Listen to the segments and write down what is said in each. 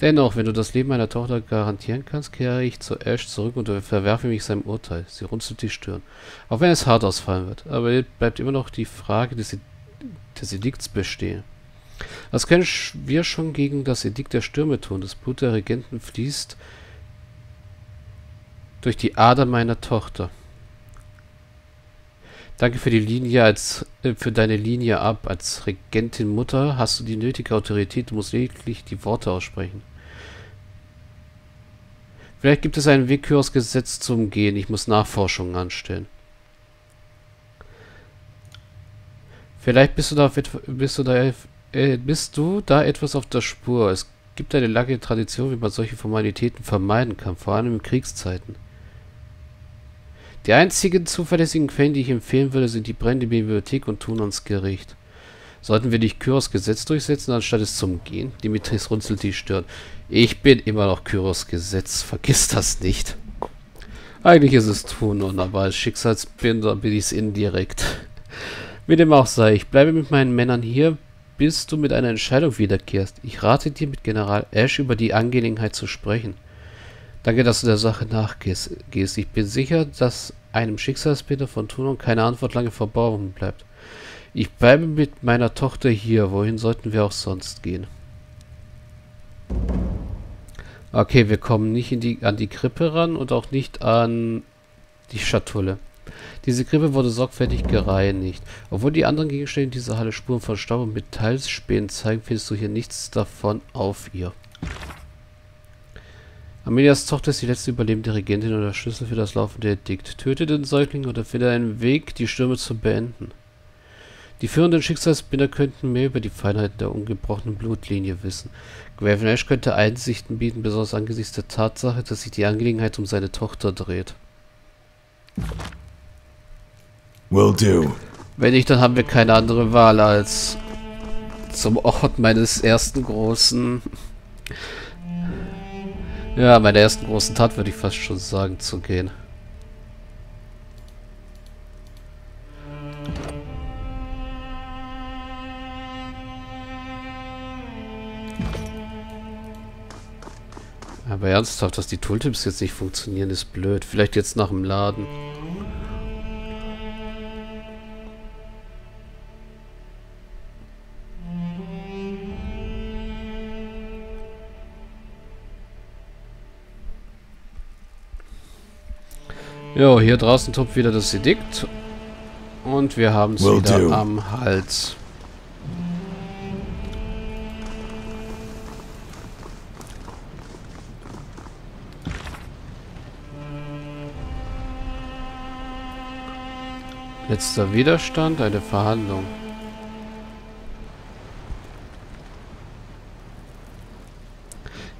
Dennoch, wenn du das Leben meiner Tochter garantieren kannst, kehre ich zu Ash zurück und verwerfe mich seinem Urteil. Sie runzelt die Stirn. Auch wenn es hart ausfallen wird. Aber bleibt immer noch die Frage des, des Edikts bestehen. Was können wir schon gegen das Edikt der Stürme tun? Das Blut der Regenten fließt durch die Ader meiner Tochter. Danke für die Linie als äh, für deine Linie ab. Als Regentin Mutter hast du die nötige Autorität, du musst lediglich die Worte aussprechen. Vielleicht gibt es ein willkürliches Gesetz zum Gehen. Ich muss Nachforschungen anstellen. Vielleicht bist du da, bist du da, äh, bist du da etwas auf der Spur. Es gibt eine lange Tradition, wie man solche Formalitäten vermeiden kann, vor allem in Kriegszeiten. Die einzigen zuverlässigen Quellen, die ich empfehlen würde, sind die brennende Bibliothek und Tunons Gericht. Sollten wir nicht Kyros Gesetz durchsetzen, anstatt es zum Gehen? Dimitris runzelt die Stirn. Ich bin immer noch Kyros Gesetz, vergiss das nicht. Eigentlich ist es Tunon, aber als Schicksalsbinder bin ich es indirekt. Wie dem auch sei, ich bleibe mit meinen Männern hier, bis du mit einer Entscheidung wiederkehrst. Ich rate dir, mit General Ash über die Angelegenheit zu sprechen. Danke, dass du der Sache nachgehst. Ich bin sicher, dass einem Schicksalsbitter von Tunon keine Antwort lange verborgen bleibt. Ich bleibe mit meiner Tochter hier. Wohin sollten wir auch sonst gehen? Okay, wir kommen nicht die, an die Krippe ran und auch nicht an die Schatulle. Diese Krippe wurde sorgfältig gereinigt. Obwohl die anderen Gegenstände in dieser Halle Spuren von Staub und Metallspänen zeigen, findest du hier nichts davon auf ihr. Amelias Tochter ist die letzte überlebende Regentin und der Schlüssel für das laufende Edikt. Töte den Säugling oder finde einen Weg, die Stürme zu beenden. Die führenden Schicksalsbinder könnten mehr über die Feinheiten der ungebrochenen Blutlinie wissen. Graven Ash könnte Einsichten bieten, besonders angesichts der Tatsache, dass sich die Angelegenheit um seine Tochter dreht. Will do. Wenn nicht, dann haben wir keine andere Wahl als zum Ort meines ersten großen ja, meiner ersten großen Tat würde ich fast schon sagen, zu gehen. Aber ernsthaft, dass die Tooltips jetzt nicht funktionieren, ist blöd. Vielleicht jetzt nach dem Laden. Jo, hier draußen tobt wieder das Edikt. Und wir haben es wieder do. am Hals. Letzter Widerstand, eine Verhandlung.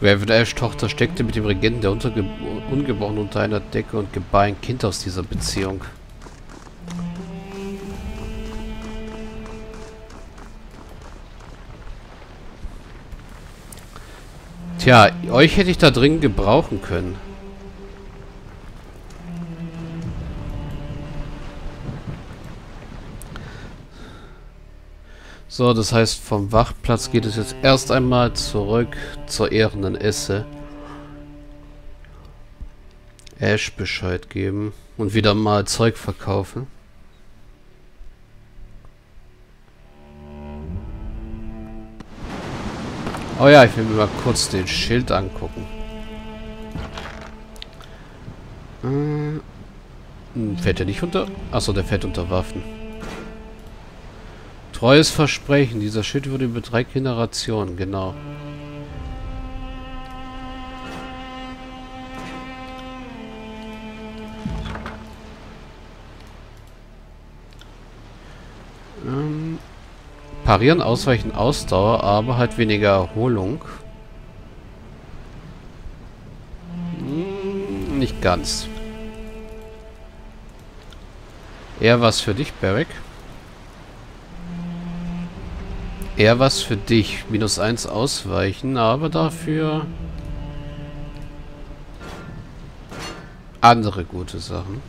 Graven Ash Tochter steckte mit dem Regenten der Unterge Ungeborenen unter einer Decke und gebar ein Kind aus dieser Beziehung. Tja, euch hätte ich da dringend gebrauchen können. So, das heißt, vom Wachplatz geht es jetzt erst einmal zurück zur ehrenden Esse. Ash Bescheid geben und wieder mal Zeug verkaufen. Oh ja, ich will mir mal kurz den Schild angucken. Äh, fährt er nicht unter... Achso, der fährt unter Waffen. Treues Versprechen. Dieser Schild wurde über drei Generationen, genau. Ähm, parieren, Ausweichen, Ausdauer, aber halt weniger Erholung. Hm, nicht ganz. Eher was für dich, Beric. eher was für dich. Minus 1 ausweichen, aber dafür andere gute Sachen.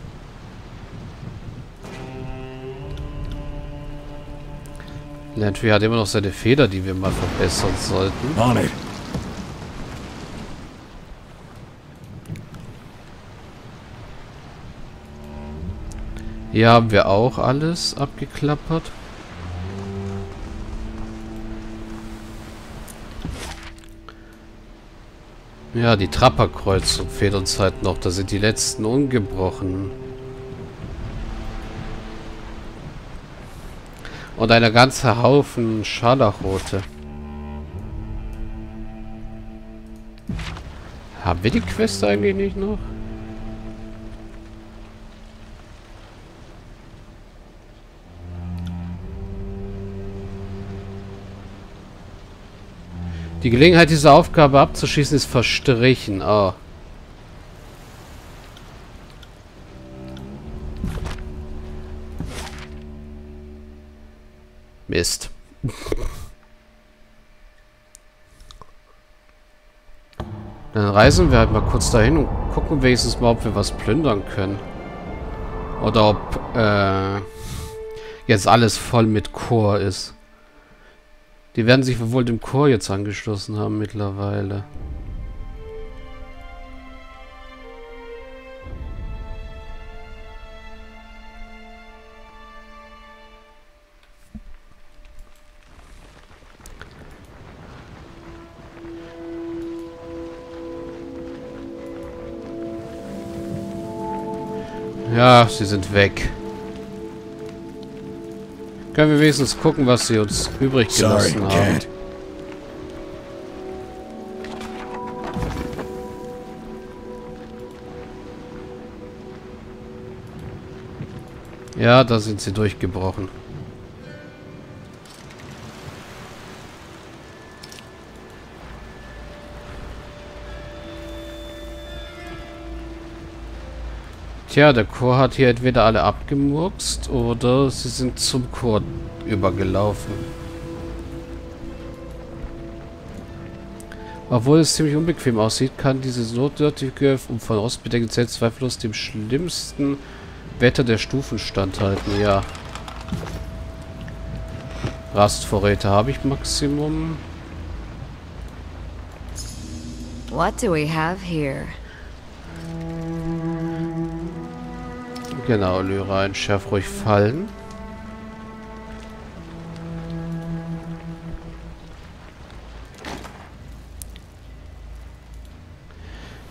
Landry hat immer noch seine Feder, die wir mal verbessern sollten. On. Hier haben wir auch alles abgeklappert. Ja, die Trapperkreuzung fehlt uns halt noch. Da sind die letzten ungebrochen. Und eine ganze Haufen Scharlachrote. Haben wir die Quest eigentlich nicht noch? Die Gelegenheit, diese Aufgabe abzuschließen, ist verstrichen. Oh. Mist. Dann reisen wir halt mal kurz dahin und gucken wenigstens mal, ob wir was plündern können. Oder ob äh, jetzt alles voll mit Chor ist. Die werden sich wohl dem Chor jetzt angeschlossen haben mittlerweile. Ja, sie sind weg. Können wir wenigstens gucken, was sie uns übrig gelassen Sorry, haben. Ja, da sind sie durchgebrochen. Tja, der Chor hat hier entweder alle abgemurkst oder sie sind zum Chor übergelaufen. Obwohl es ziemlich unbequem aussieht, kann dieses notdürftige und von Ost bedeckte zweifellos dem schlimmsten Wetter der Stufen standhalten. Ja. Rastvorräte habe ich Maximum. What do we have here? Genau, Lyra, entschärf ruhig Fallen.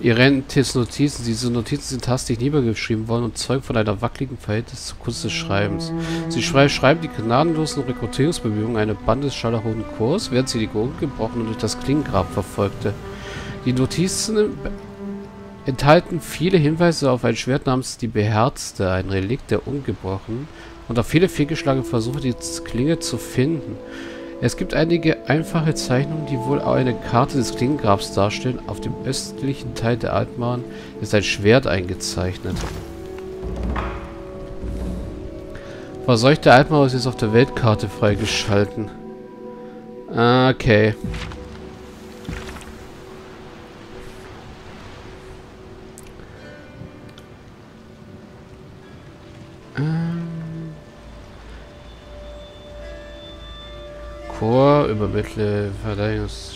Irentis Notizen. Diese Notizen sind hastig niedergeschrieben worden und zeugen von einer wackeligen Verhältnis zur Kunst des Schreibens. Sie schreiben die gnadenlosen Rekrutierungsbemühungen einer Band des Scharlachroten Kurs, während sie die gebrochen und durch das Klingengrab verfolgte. Die Notizen enthalten viele Hinweise auf ein Schwert namens die Beherzte, ein Relikt der Ungebrochen, und auf viele fehlgeschlagene Versuche, die Klinge zu finden. Es gibt einige einfache Zeichnungen, die wohl auch eine Karte des Klingengrabs darstellen. Auf dem östlichen Teil der Altmauern ist ein Schwert eingezeichnet. Verseuchte Altmauer ist jetzt auf der Weltkarte freigeschalten. Okay. Chor über mittlere Verteidigungs...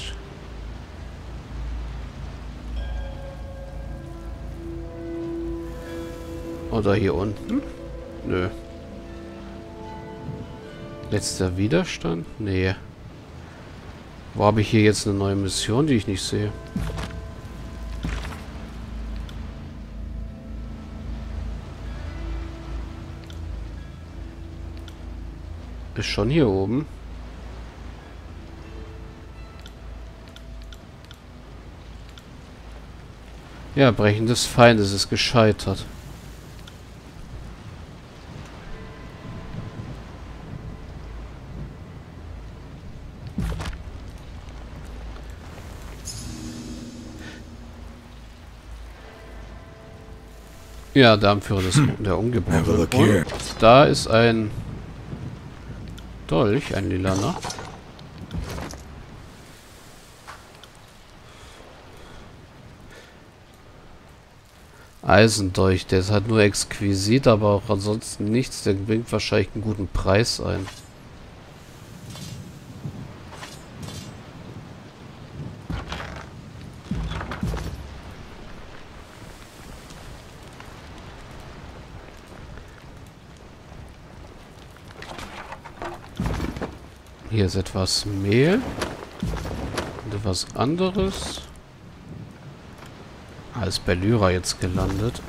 Oder hier unten? Nö. Letzter Widerstand? Nee. Wo habe ich hier jetzt eine neue Mission, die ich nicht sehe? Ist schon hier oben. Ja, Brechen des Feindes ist gescheitert. Ja, der Anführer des hm. der Ungebrochenen. Da ist ein Dolch, ein lilaner. Eisendolch, der ist halt nur exquisit, aber auch ansonsten nichts. Der bringt wahrscheinlich einen guten Preis ein. Hier ist etwas Mehl. Und etwas anderes. Ah, ist bei Lyra jetzt gelandet.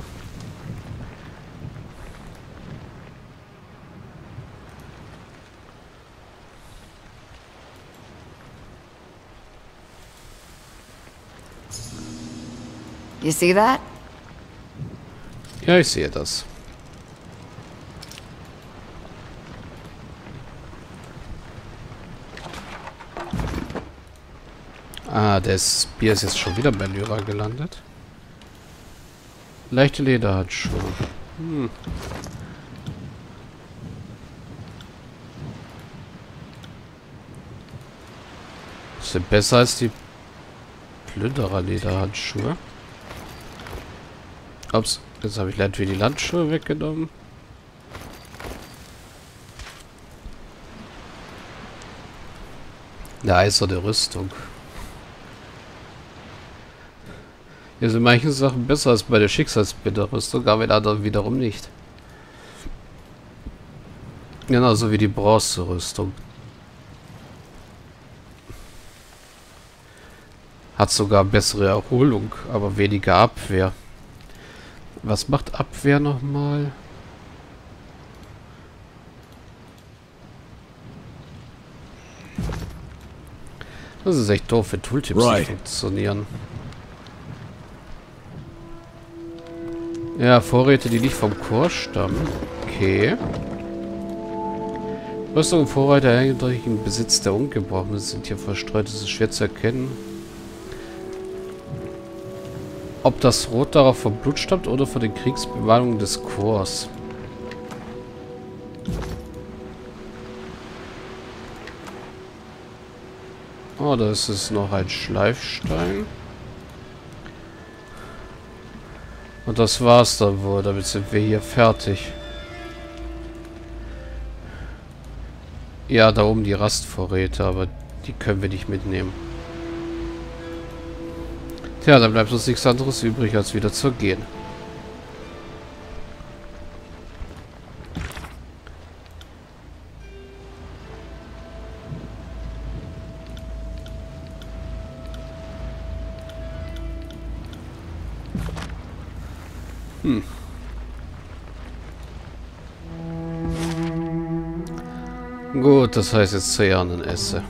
You see that? Ja, ich sehe das. Ah, das Bier ist jetzt schon wieder bei Lyra gelandet. Leichte Lederhandschuhe. Hm. Sind besser als die Plünderer-Lederhandschuhe. Ups, jetzt habe ich leider wie die Landschuhe weggenommen. Eine eiserne Rüstung. Hier sind manche Sachen besser als bei der Schicksalsbinderrüstung, aber in anderen wiederum nicht. Genauso wie die Bronze-Rüstung. Hat sogar bessere Erholung, aber weniger Abwehr. Was macht Abwehr nochmal? Das ist echt doof, wenn Tooltips Right. nicht funktionieren. Ja, Vorräte, die nicht vom Chor stammen. Okay. Rüstung und Vorräte eigentlich im Besitz der Ungebrochenen sind hier verstreut. Das ist schwer zu erkennen. Ob das Rot darauf vom Blut stammt oder von den Kriegsbemalungen des Chors. Oh, da ist es noch ein Schleifstein. Und das war's dann wohl. Damit sind wir hier fertig. Ja, da oben die Rastvorräte, aber die können wir nicht mitnehmen. Tja, dann bleibt uns nichts anderes übrig, als wieder zu gehen. Hm. Gut, das heißt jetzt zu Ehren esse.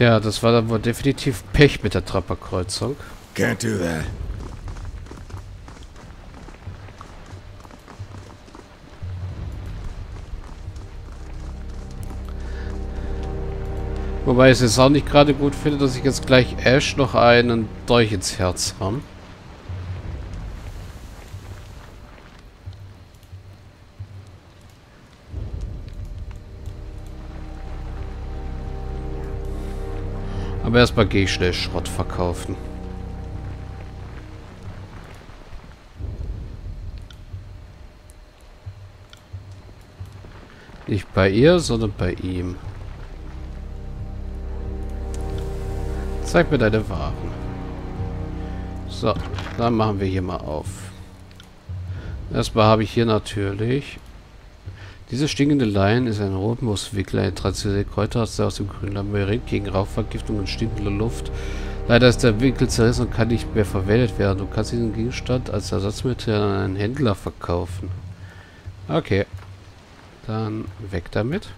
Tja, das war dann wohl definitiv Pech mit der Trapperkreuzung. Can't do that. Wobei ich es jetzt auch nicht gerade gut finde, dass ich jetzt gleich Ash noch einen Dolch ins Herz haben. Aber erstmal gehe ich schnell Schrott verkaufen. Nicht bei ihr, sondern bei ihm. Zeig mir deine Waren. So, dann machen wir hier mal auf. Erstmal habe ich hier natürlich... Diese stinkende Lein ist ein Rotmooswickler, ein traditioneller Kräuterarzt, der aus dem grünen Labyrinth gegen Rauchvergiftung und stinkende Luft. Leider ist der Wickel zerrissen und kann nicht mehr verwendet werden. Du kannst diesen Gegenstand als Ersatzmittel an einen Händler verkaufen. Okay. Dann weg damit.